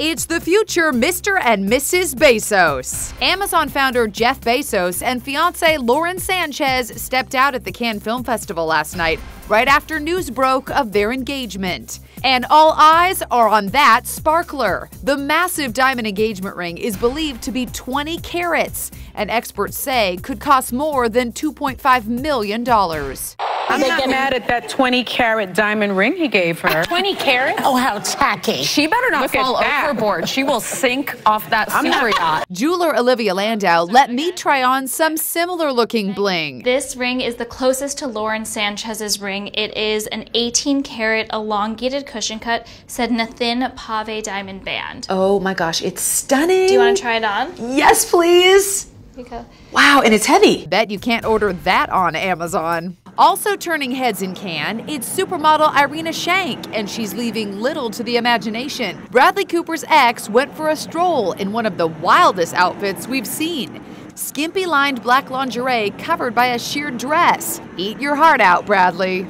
It's the future Mr. and Mrs. Bezos. Amazon founder Jeff Bezos and fiancee Lauren Sanchez stepped out at the Cannes Film Festival last night, right after news broke of their engagement. And all eyes are on that sparkler. The massive diamond engagement ring is believed to be 20 carats, and experts say could cost more than $2.5 million. I'm not mad at that 20 carat diamond ring he gave her. 20 carats? Oh, how tacky. She better not Look at fall overboard. She will sink off that super yacht. Jeweler Olivia Landau let me try on some similar looking bling. This ring is the closest to Lauren Sanchez's ring. It is an 18 carat elongated cushion cut set in a thin pave diamond band. Oh my gosh, it's stunning. Do you want to try it on? Yes, please. Here you go. Wow, and it's heavy. Bet you can't order that on Amazon. Also turning heads in Cannes, it's supermodel Irina Shayk, and she's leaving little to the imagination. Bradley Cooper's ex went for a stroll in one of the wildest outfits we've seen. Skimpy lined black lingerie covered by a sheer dress. Eat your heart out, Bradley.